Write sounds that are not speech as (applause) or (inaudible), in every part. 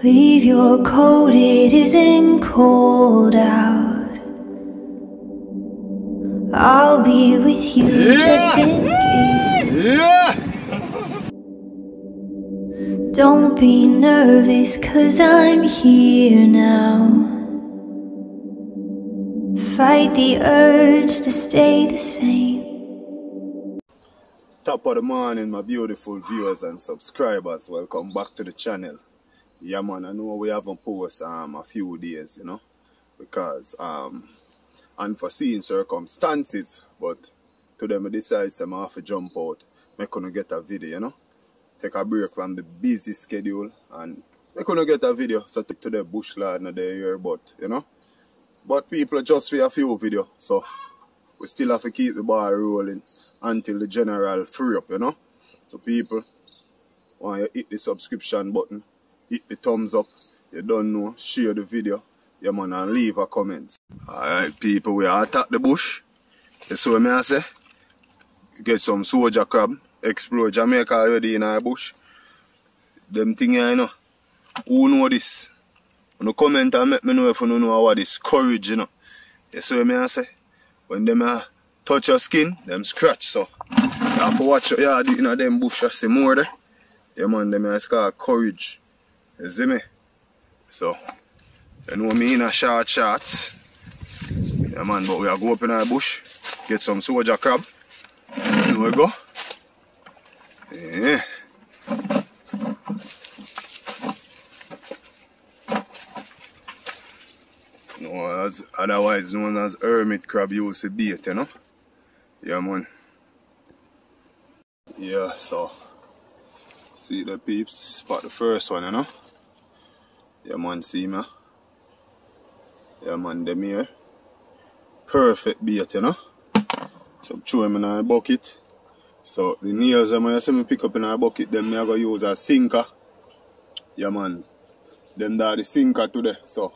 Leave your coat, it isn't cold out. I'll be with you just in case. Yeah! Don't be nervous, cause I'm here now. Fight the urge to stay the same. Top of the morning, my beautiful viewers and subscribers. Welcome back to the channel. Yeah, man, I know we haven't posted um, a few days, you know, because um, unforeseen circumstances. But today, I decided I'm have to jump out, make gonna get a video, you know, take a break from the busy schedule and make gonna get a video. So today, bush lad, not there here, but you know, but people just for a few video, so we still have to keep the ball rolling until the general free up, you know. So people, want you hit the subscription button, hit the thumbs up, you don't know, share the video, yeah man, and leave a comment. Alright people, we are attack the bush. You see what I say? Get some soldier crab, explore Jamaica already in our bush. Them thing you know. Who know this? You comment and make me know if you know what this courage, you know. You see what I say? When them uh, touch your skin, them scratch. So you have to watch your yard in them bush. I see more there. Yeah man, them is called courage. You see me? So you know me in a short shots. Yeah man, but we are go up in our bush, get some soldier crab. Here we go. Yeah. As otherwise known as hermit crab you used to bait, you know. Yeah man. Yeah, so see the peeps, spot the first one, you know. Yeah man, see me. Yeah man, them here. Perfect bait, you know. So him in a bucket. So the nails them I see me pick up in a bucket, them I go use as sinker. Yeah man. Them that the sinker today. So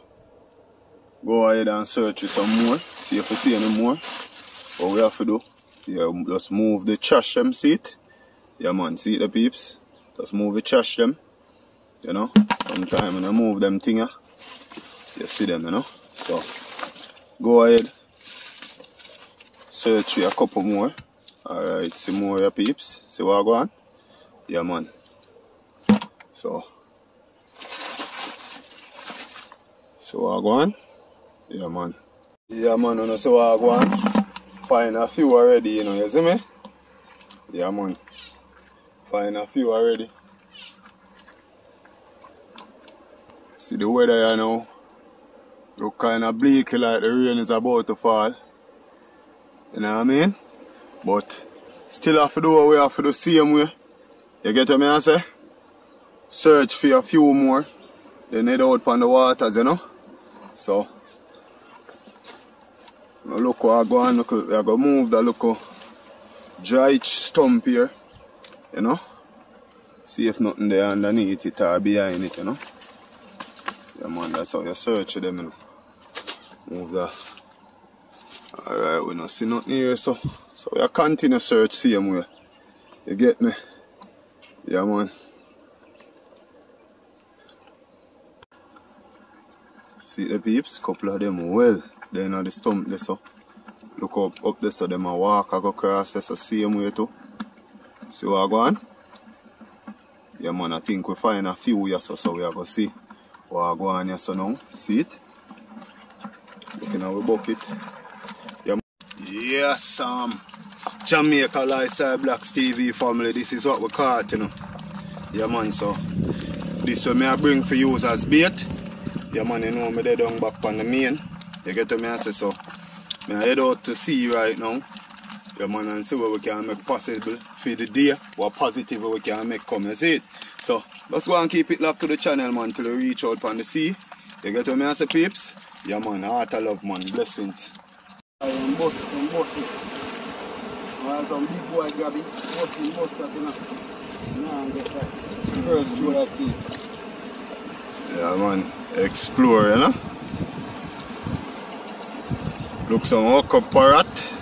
go ahead and search for some more. See if you see any more. What we have to do, yeah, just move the trash them, see it? Yeah man, see the peeps? Just move the trash them. You know? Sometimes when I move them thing, you see them, you know? So go ahead. Search for a couple more. Alright, see more your peeps. See what I go on? Yeah man. So so what I go on? Yeah, man. Yeah, man, you know, so I go and find a few already, you know, you see me? Yeah, man. Find a few already. See the weather you know. Look kind of bleak like the rain is about to fall. You know what I mean? But still have to do what we have to do same way. You get what I say? Search for a few more. Then head out on the waters, you know? So look I go look, I go move the look dry stump here, you know. See if nothing there underneath it or behind it, you know. Yeah man, that's how you search them, you know. Move that. Alright, we don't see nothing here, so so we continue search same way. You get me? Yeah man. See the peeps, couple of them well. Then on the stump there so. Look up up there so them a walk I go across there so same way too. See what I go on? Yeah man, I think we find a few here so, so we are going to see what I go on here so now. See it? Looking at our bucket. Yeah. Yes, um, Jamaica Lifestyle Blaxx TV family, this is what we call it, you know. Yeah man, so this one I bring for you as bait. Yeah man, you know me they down back on the main. You get to me I say so. Me I head out to sea right now. Yeah man and see what we can make possible for the day. What positive we can make come, you see it? So let's go and keep it locked to the channel man till we reach out on the sea. You get to me I say peeps? Yeah man, heart of love man, blessings. I am bust, I'm busting. While some big boy grab it, busting, bust that you know. Now get that. First throw that peep. Yeah man, explore you know. Look some hook up parrot.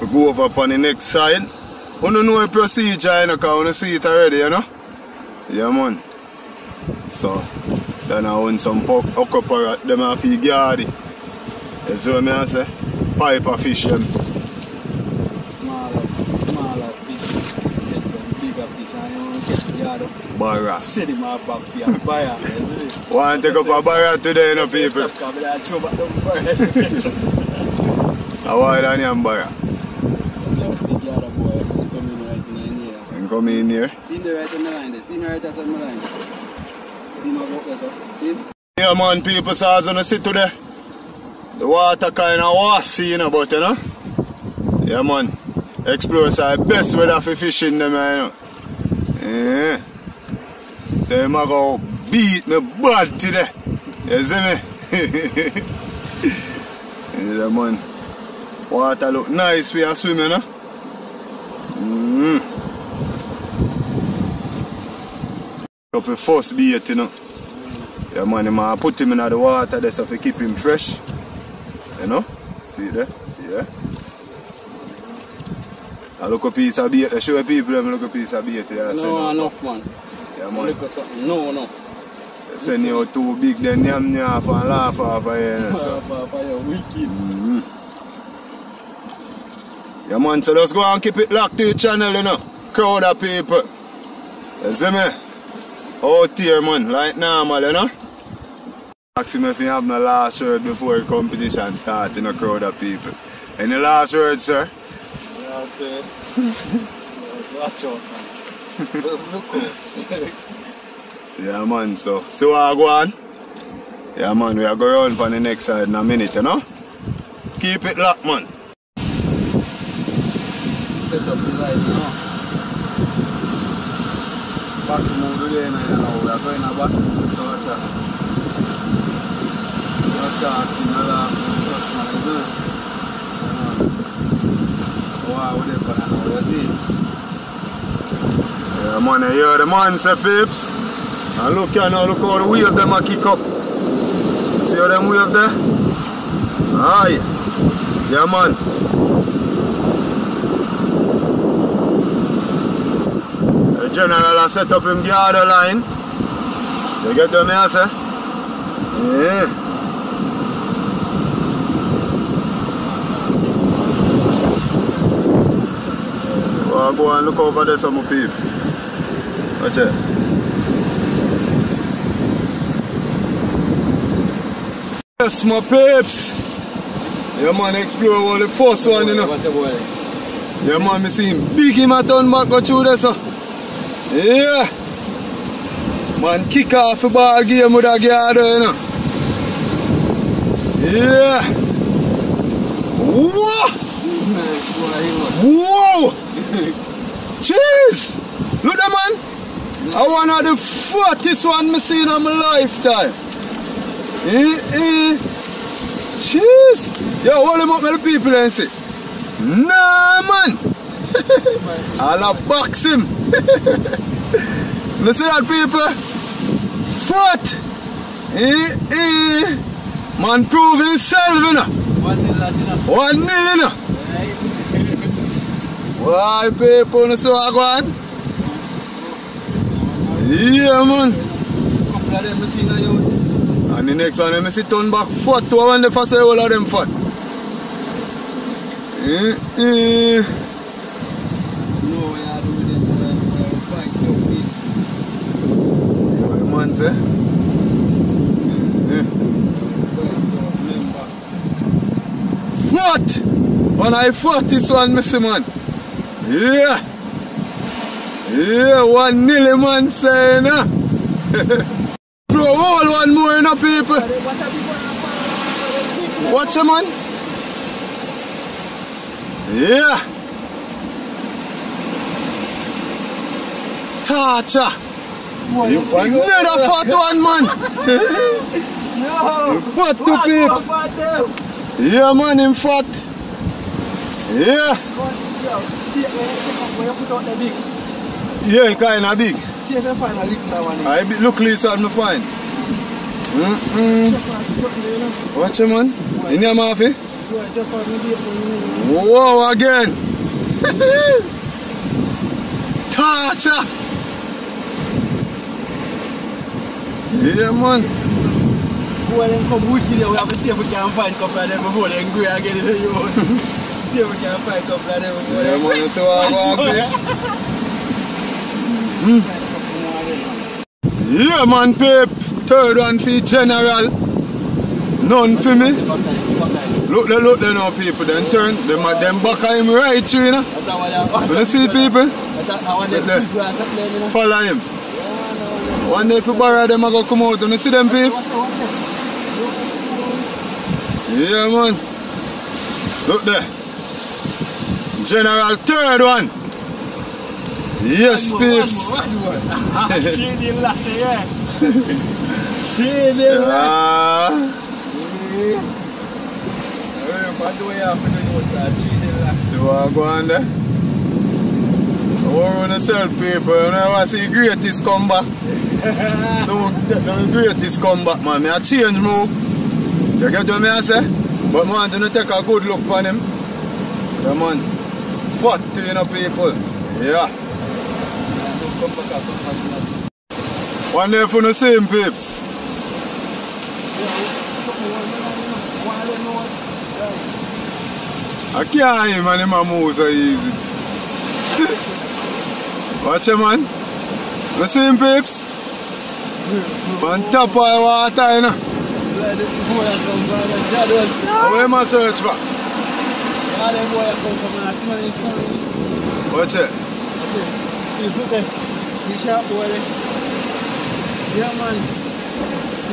We go over up on the next side. You don't know the procedure, you know, because you see it already, you know? Yeah, man. So, then I own some pork, okra parrot, them have to guard it. You see what me I say? Piper fish them. Smaller, smaller fish. Get some bigger fish and you to catch the other. Barra. Sit in my back for your buyer. Want to take up a barra today, you know, people? Come here, throw back down the. (laughs) I want an yam barra. come in here. See me right on my line there. See me right outside my line. See my boat there, sir. See? Yeah, man, people, so as you see today, the water kind of wassy, you know, but, you know? Yeah, man. Explore side best weather for fishing them, man, you know? Yeah. So, I'm going to beat me bad today. You see me? (laughs) yeah, man. Water look nice for your swimming, you know? Mm-hmm. Up the first bait, you know. Yeah, man, him, uh, put him in the water there so to keep him fresh. You know? See there? Yeah. I look a piece of bait. I show people them look a piece of bait. Yeah, No, enough, man. Yeah, man. Look at. No, no. Send you too big, then yam yam and laugh off of you. know, so. Wicked. Mhm. Yeah, man, so let's go and keep it locked to the channel, you know. Crowd of people. You see me? Oh, out here, man, like normal, you know. Ask him if he have no last word before the competition start in a crowd of people. Any last word, sir? Last word? (laughs) Watch out, man. Just look. Yeah, man, so, what uh, I go on? Yeah, man, we are going on for the next side in a minute, you know? Keep it locked, man. Set up the now. Back move again, you know. We are going back to so watch out. Watch out, you know, that trust man, isn't it? You know. Wow, what they put on now, you see? Yeah, man, you hear the man say, peeps. And look here now, look how the wave them a kick up. See how them wave there? Aye. Yeah, man. General has set up him other line. You get what I say? Yeah. So I go and look over there some peeps. Watch it. Yes, my peeps. Yeah, man, explore all the first one, you know. Watch your boy. Yeah, man, me see him big him a turn back go through there, so. Yeah. Man, kick off the ball game with a guard, you know. Yeah. Whoa! Whoa! (laughs) Jeez! Look that man! I one of the fattest one me seen in my lifetime. Eh, eh. Jeez! Yo, hold him up with the people and say, Nah, man! (laughs) I'll box him. (laughs) Listen out people. Foot. E, e. Man prove himself you know. One nil at you know. One nil you know. Why people nou so a gwan? Yeah man. Couple of them we see now you. And the next one, I see turn back foot to one the first all of them foot. Eh, eh. When I foot this one missy man. Yeah. Yeah, one nil man saying uh. (laughs) Bro, hold one more now people. Watch him, man. Yeah. Tacha. You another fat one, man. (laughs) No! Fat two people. Yeah, man, him fat. Yeah. Yeah, kind of big. See if you find a. I be, look, Lisa, I'm fine. You know. Watch him, man. In your mouth, eh? Go ahead, just find me the apple, you know. Whoa, again. (laughs) Tacha. Yeah, man. Them come wicked here. We have to see if we can find a couple of them before they grey again in the yard. See if we can find a couple of them Yeah, man. What I want, peeps? (laughs) Hmm. Yeah, man, Pip. Third one for general. None for me. Look there, look there now, people. Then turn. Them, them back of him right through, you know. You see people, follow him. One day if you borrow them, I go come out. You see them, peeps. Yeah, man. Look there. General third one. Yes, one peeps. Chini latte, yeah. Chini latte. So I go on there. Worry on yourself, people. You never see greatest come back. (laughs) so, the greatest come back, man. I change move. You get what I say? But, man, you know, take a good look on him. Yeah, man. Fat to you know, people. Yeah. One day for the same peeps. I can't him and him a move so easy. (laughs) Watch him man. You see him peeps? On top of the water you know. Where am I search for? Watch it. Yeah, man.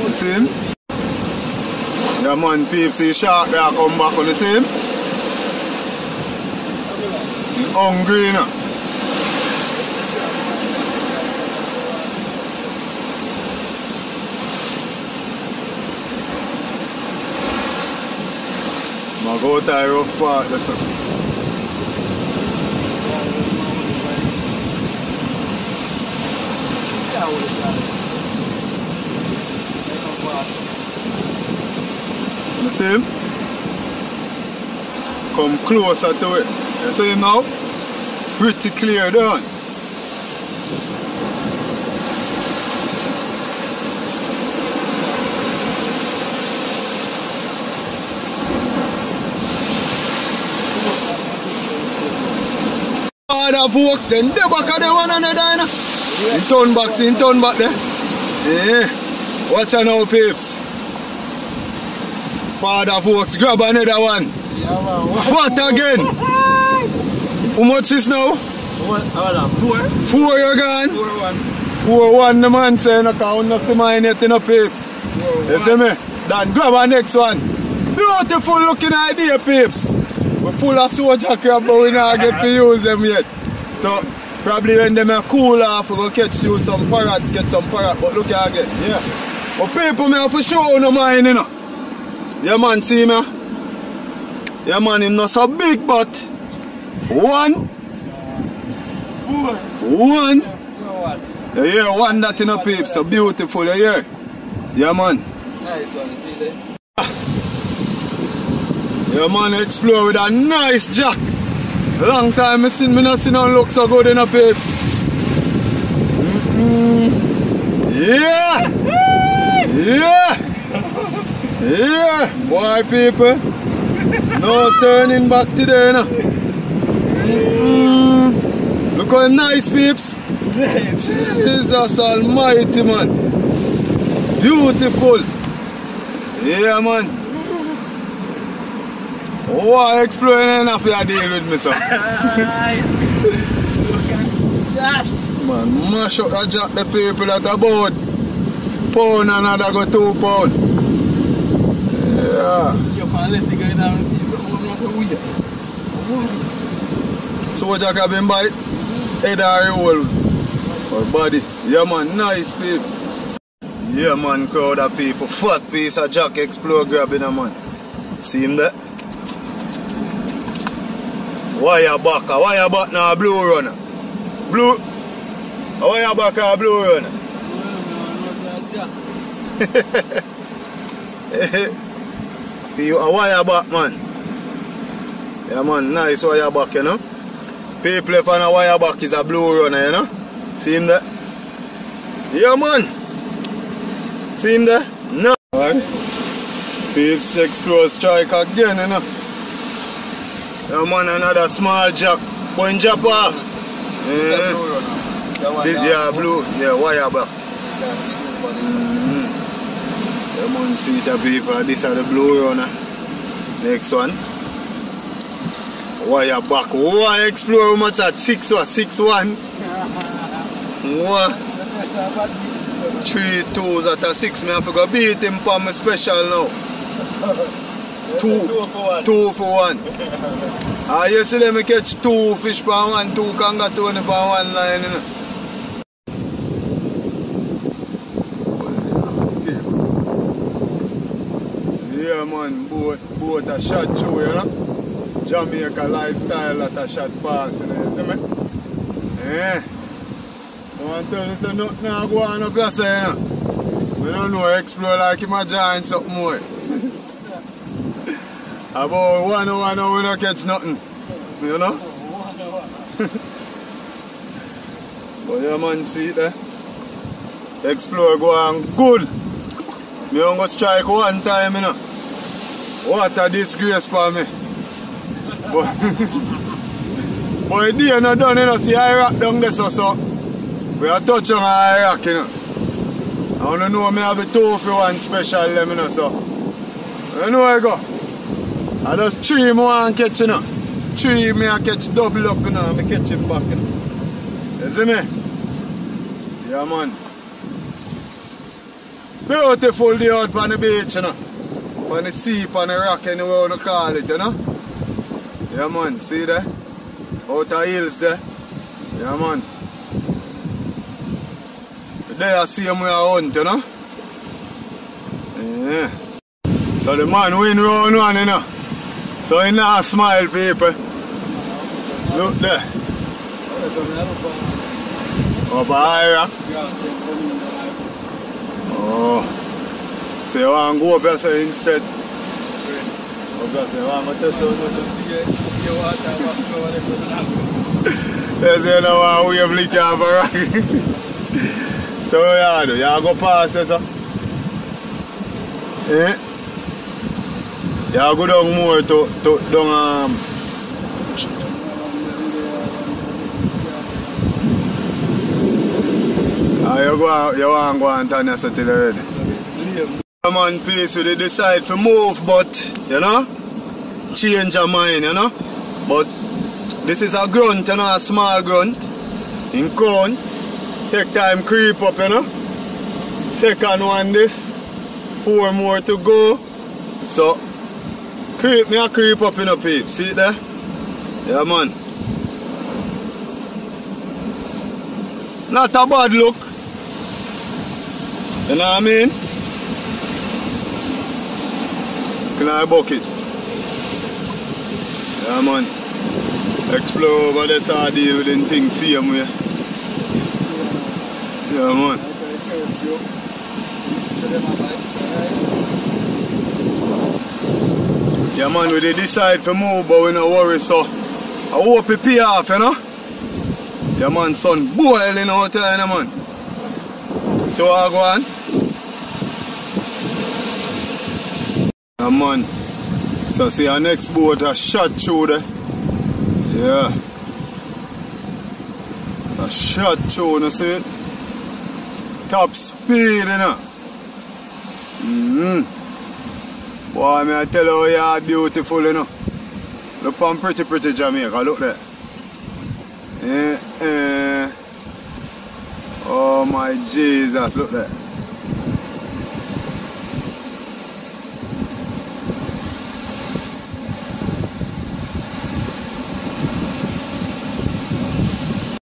You see him? Yeah man peeps, see shark there come back on the same. He hungry you know. Ma go tie rough part that's it. You? Come closer to it. You see him now? Pretty clear down. Father folks, then the back of the one another, you know. In turn back, in turn back there. Yeah. Watch out now, peeps. Father folks, grab another one. Fat again. (laughs) How much is now? Four? Four you gone? Four one. Four one the man saying I can't not see mine yet in the peeps. You see me? Then grab our next one. Beautiful looking idea, peeps. We're full of soldier crab, but we not get to use them yet. So probably when them are cool off, we go catch you some parrot, get some parrot, but look here again. Yeah. But people me have to show no mind, you know. Yeah man, see me? Yeah man, him not so big, but one, one. You hear one that in a peep, so beautiful, you hear? Yeah man. Nice one, see there? Yeah man, explore with a nice jack. Long time I seen me not seen no look so good in a peeps. Mm-mm. Yeah! Yeah! Yeah! Boy people. No turning back today. Mm-mm. Look how nice peeps. Jesus almighty man. Beautiful. Yeah man. Oh, I exploring enough you deal with me, sir. Look at that. Man, mash up a jack the people at about pound and another go two pound. Yeah. You can let the guy down. He's not a weird. So Jack have been bite? Head or roll? Or body? Yeah man, nice peeps. Yeah man, crowd of people. Fat piece of jack explore grabbing a man. See him there? Wire back. A wire back na blue runner. Blue. A wire back a blue runner. (laughs) See you a wire back man. Yeah man, nice wire back you know. People from a wire back is a blue runner you know. See him there? Yeah man. See him there? No. Alright. Peeps explore strike again you know. Yeah, man, another small jack. Point jump ah. off. It's eh. Yeah. blue one, huh? That one This, yeah, blue. Yeah, wire back. Ah, blue one. Mm. Mm-hmm. Yeah, man, see the people. This are the blue runner. Ah. Next one. Wire back. Wire explore how much at 6 or 6 1. (laughs) What? That's a bad beat. Three twos at a 6. Me have to go beat him for my special now. (laughs) two, two for one. Ah, you see them catch two fish per one, two kangatoni per one line. You know. Yeah man, boat, boat a shot through, you know. Jamaica lifestyle that a shot pass, you know, you see me? Yeah. to tell you, say nothing, I go on a glass, you know. We don't know, explore like him a giant something more. About one hour now we don't catch nothing. You know? (laughs) But yeah man, see it there. Explore go on good. Me don't go strike one time, you know. What a disgrace for me. But, (laughs) but the day not done, you know, see Iraq down there so so. We are touch on Iraq, you know. I wanna know me have a two for one special you know, so. You know I go? I just three more and catch you know. Three me I catch double up you know, me catch him back you know. You see me? Yeah man. Beautiful day out on the beach you know. On the sea, on the rock, anyway you call it, you know. Yeah man, see there? Out the hills there. Yeah man. There I see him we are hunt, you know. Yeah. So the man win round one, you know. So he not smile, people. Look there. That's another one. Up higher. Yeah, so you're running in the life. Oh. So you want to go up here so instead? Up here so you want to test out nothing? Yeah, you want to have so that's another Yes, you know what we have lick off a rock. so what you do? You go past this, sir? Eh? You go down more to, to down um, Ah, you go, you want go and turn yourself to the ready. Come on, please, we decide to move, but, you know, change our mind, you know. But this is a grunt, you know, a small grunt. In count, take time creep up, you know. Second one this, four more to go. So, creep, me a creep up in a peep. See it there? Yeah, man. Not a bad look. You know what I mean? Can I bucket? Yeah, man. Explore over the sardine with them things, see them here. Yeah, man. Yeah man, we dey decide to move but we no worry so I hope it pay off, you know? Yeah man, son boiling out here, you know, man. So I go on. Yeah man. So see our next boat a shot through there. Yeah. A shot through, you see? Top speed, you know. Mm-hmm. Boy, me I tell you, you are beautiful, you know. Look on pretty, pretty Jamaica, look there. Eh, eh. Oh my Jesus, look there.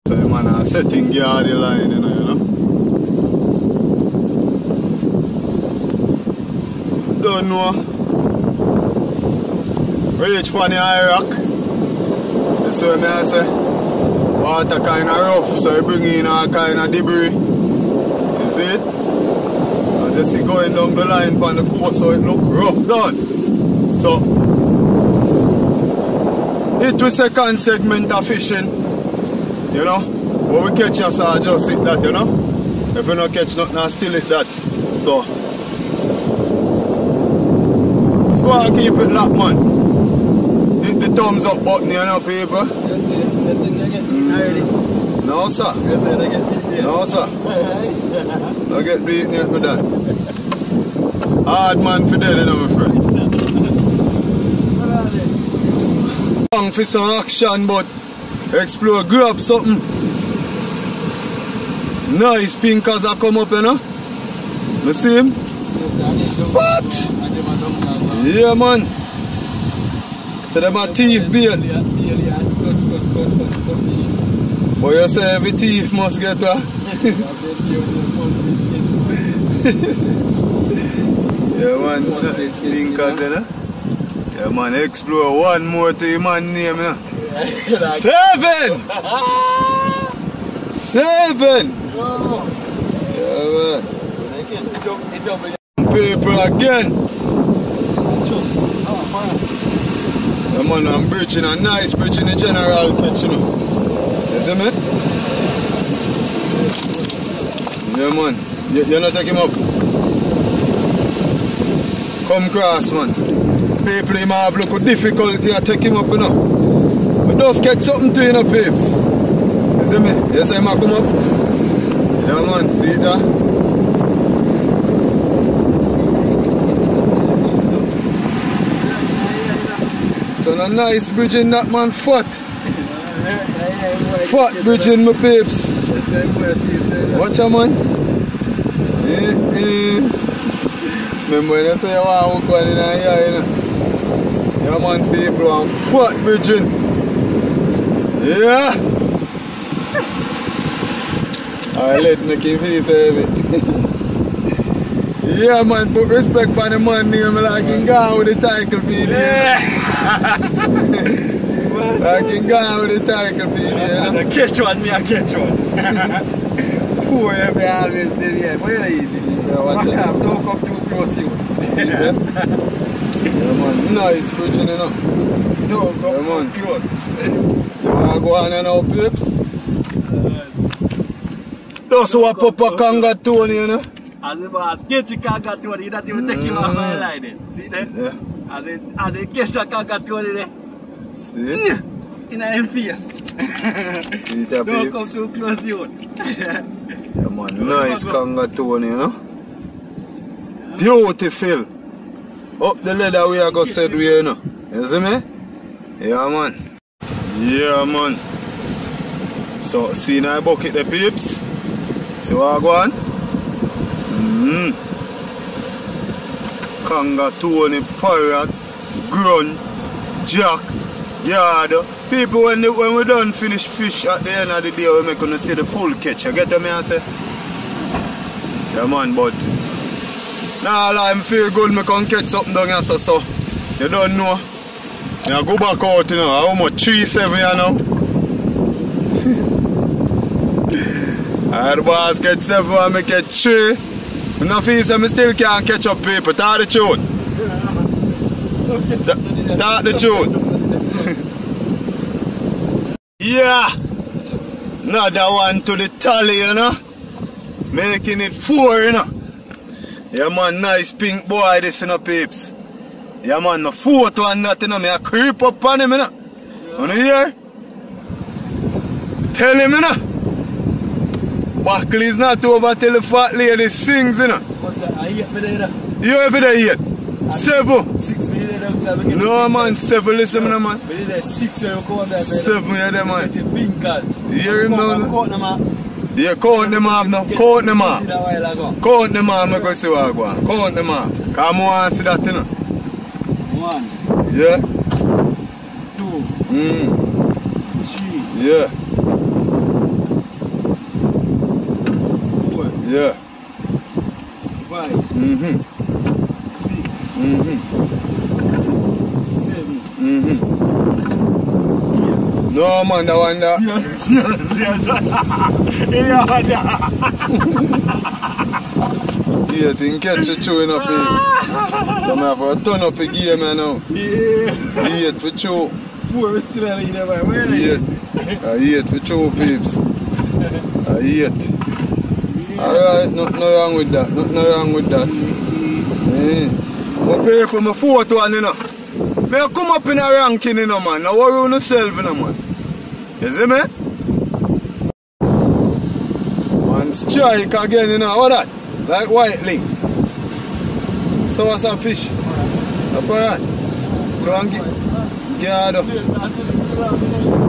So, man, a setting the line, you know, you know. Don't know. Reach high rock. That's what I say. Water kind of rough, so you bring in all kind of debris. You see it? As you see going down the line on the coast, so it look rough done. So, it was second segment of fishing. You know? When we catch us, I just hit that, you know? If we don't catch nothing, I still hit that. So, let's go and keep it locked, man. Thumbs up button, you know, people. Already. No, sir. No, sir. No get beaten yet, my dad. Hard man for dead, you know, my friend. Long for some action, but explore, grab something. Nice pink as I come up, you know. You see him? I What? I. Yeah, man. So them a thief bait. Nearly a- nearly a touch, touch, touch, touch, something. But you say every thief must get a... I've been here with the phone, catch Yeah, man. Must be sketchy, Pinkers, you know. Yeah, man. Explore one more to your man name, you know. Like, Seven! Seven! oh, Yeah, man. when I catch it, double- it double, People again. chunk. Oh, man. I'm bridging a nice bridge in the general catch, you know. You see me? Yeah, man. You, you not take him up. Come cross, man. People him have look with difficulty to take him up, you know. But just get something to you, know, peeps. You see me? You see him come up? Yeah, man. See that? So a nice bridge in that man foot. Foot bridge in my peeps. Watch out, man. Eh, eh. Remember when you say you want to one in here, you know? Yeah, man, people, and foot bridging. Yeah. (laughs) I let me keep it, heavy. (laughs) yeah, man, put respect on the man name like him gone with the title feed. (laughs) Like him gone with the title feed, you know? (laughs) Catch one, me I catch one. (laughs) Poor every always did yeah, but you're easy. Yeah, watch out. don't come too close you. Yeah, man, nice bridging, you know? Don't come Yeah, man. too close. So I go on and now, peeps. Uh, Those who are Papa Kanga Tony, you know? As in, boss, get your kaka got 20. That even take him off my line. Then. See there? Yeah. As in, as in, get your car got there. See? In a face. See that, Don't babes? come too close, you. yeah, man. Nice Kanga Tony, you know? Beautiful. Up the ladder we are go to set we, you know? You see me? Yeah, man. Yeah, man. So, see now bucket the peeps? See what I go on? Mm. Kanga, Tony, Pirate, Grunt, Jack, Yard. People, when, they, when we done finish fish at the end of the day, we make gonna see the full catch. You get what I say? Yeah, man, but... Nah, I'm feel good, me can catch something down here, so. You don't know. I go back out, you know, how much? 3-7 you know? Alright, the boss get 7 and me get 3. And I feel say me still can't catch up people. Talk the truth. Ta- Talk the truth. yeah. Another one to the tally, you know. Making it 4, you know. Yeah, man, nice pink boy, this, you know, peeps. Yeah, man, the fourth one, that, you know, a creep up on him, you know. You know, hear? Tell him, you know. Barclays not over till the fat lady sings, e you know. What's that? I hate me there. You ever there yet? Bon. Seven. Six minutes outside. No, man, seven, listen, no, man. But it's six when you come there. Seven, yeah, there, man. Get your fingers. You remember? Count them up. Yeah, count them off now. Count them off. Count them off, look at see what I go on. Count them off. Come on, see that, you know. One. Yeah. Two. Mm. Three. Yeah. Yeah. five, Mm-hmm. six, Mm-hmm. seven, Mm-hmm. eight. No man, that. Zero, zero, zero, zero. Yeah, man. Yeah, thing catch you chewing up here. (laughs) Come here for a turn up a game you know. Yeah. Eight for chew. We still in there, man. You? (laughs) I eight for chew peeps. I eight. Alright, nothing wrong with that. Nothing wrong with that. Eh. But people, my fourth one, you know. May I come up in a ranking, you know, man. Now worry on yourself, you know, man. See me? Man, strike again, you know. What that? Like white link. So what's some fish? Up alright. So I'm get, get up.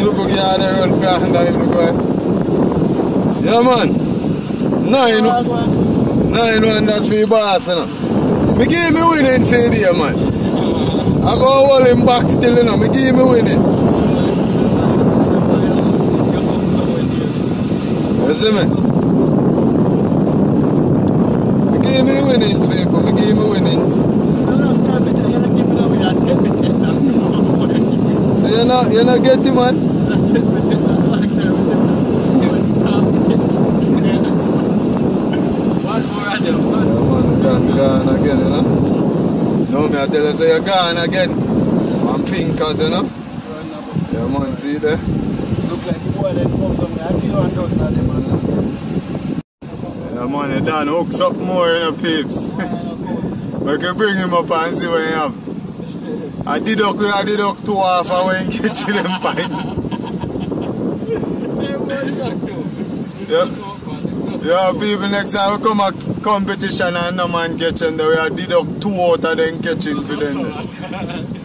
See, look how get there run behind him, look right. Yeah, man. Nine, nine one that for your boss, you know. Me give me winning, say there, man. I go hold him back still, you know. Me give me winning. You see me? Me give me winnings, people. Me give me winnings. So you not, you're not get it, man? Gone, again, you know. No, me I tell you, say you're gone again. Man, pinkers, you know. Yeah, man, see there? Look like the boy that comes from me. I feel one of them, man. Yeah, man, you done hooks up more, you know, peeps. we can bring him up and see what he have. I deduct, we I deduct two half and when catch them pine. Yeah. Yeah, people, next time we come a competition and no man catching, we are deduct two out of them catching for them.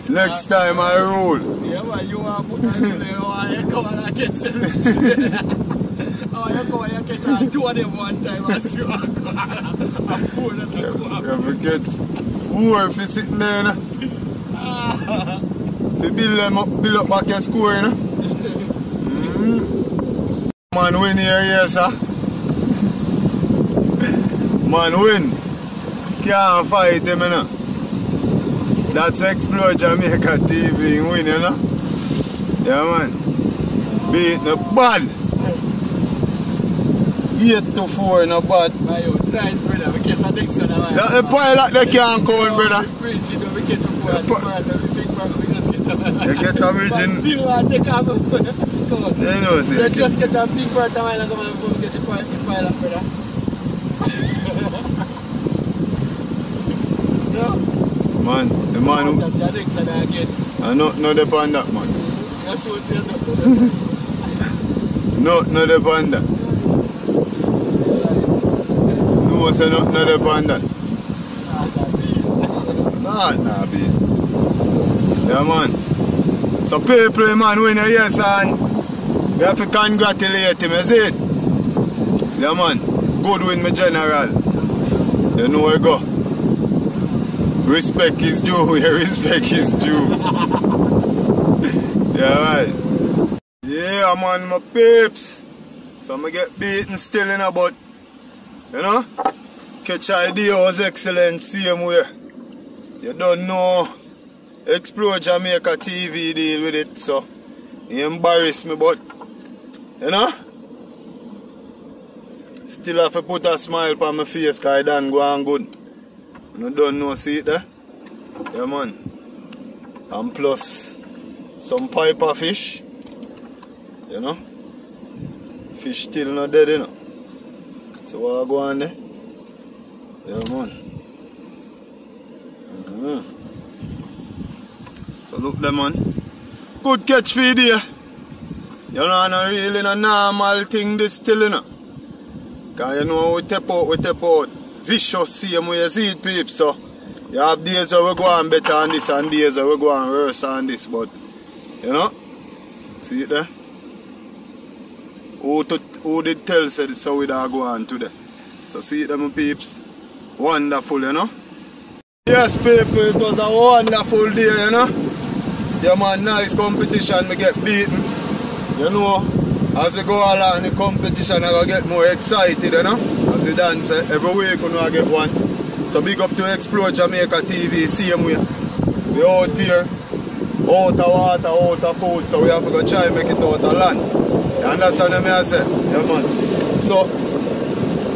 Next time I rule. Yeah, man, you to put on you to come and I catch. (laughs) Oh, you come and you catch two of them one time what (laughs) go on. And four that Yeah, go on. yeah, we get four for sitting there, you know. For build them up, build up back your score, you know. (laughs) Mm. Man win here, yes, sir. Man win. Can't fight him, you know. That's Explore Jamaica TV win, you know. Yeah, man. Beat the bad. 8 to 4 no bad. Man, you tight, brother. We catch a next one, man. The, the pilot they can't count, brother. Bridge, you know, we a four at the pi- front, and we big man, we just catch a You get a virgin. Still come out. Yeah, I know, see. They just catch a big part of mine and come and boom, get your pilot, pilot brother. no? Man, the man who... Your legs are there again. I know, no depend that, man. Your soul say no. No, no depend that. No, say no, no depend that. Nah, nah, babe. Yeah, man. So people, man, when you hear, son, we have to congratulate him, is it? Yeah, man. Good win, my general. You know where go. Respect is due, yeah, respect is due. yeah, right. Yeah, man, my peeps. So I'm gonna get beaten still in about, you know? Catch idea was excellent, same way. You don't know. Explore Jamaica TV deal with it, so you embarrass me, but You know? Still have to put a smile on my face because I done go on good. You don't know, see it there? Yeah, man. And plus, some piper fish. You know? Fish still not dead, you know? So what go on there? Yeah, man. Mm -hmm. So look there, man. Good catch for you here. You know, not really a normal thing this still, you know. Cause you know, we tap out, we tap out. Vicious same way you see it, peeps, so. You have days where we go on better on this and days where we go on worse on this, but, you know, see it there? Who, to, who did tell said it's how we da go on today? So see it my peeps. Wonderful, you know? Yes, people, it was a wonderful day, you know? Yeah, man, nice competition, me get beaten. You know, as we go along the competition, I go get more excited, you know? As we dance eh, every week, you know, I get one. So big up to Explore Jamaica TV, same way. We out here, out of water, out of food, so we have to go try and make it out of land. You understand what I say? Yeah, man. So,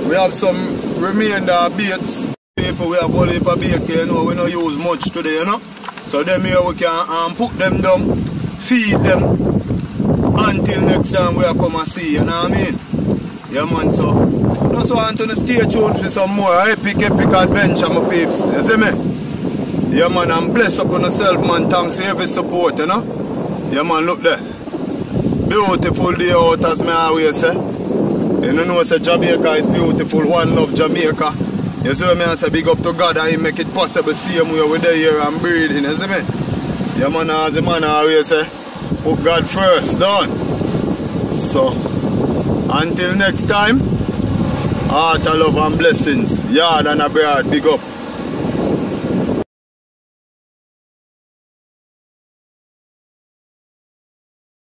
we have some remainder baits. People, we have all heap of bait you know, we don't use much today, you know? So them here we can um, put them down, feed them, until next time we come and see, you know what I mean? Yeah man, so just want to stay tuned for some more epic, epic adventure, my peeps. You see me? Yeah man, I'm blessed upon yourself, man. Thanks for every support, you know? Yeah man, look there. Beautiful day out as me always say. You know, say Jamaica is beautiful. One love Jamaica. You see me I say big up to God and he make it possible same way we're there here and breathing, you see me? Yeah man, as the man always say, put God first, done. So, until next time, heart love and blessings. Yard and abroad, big up.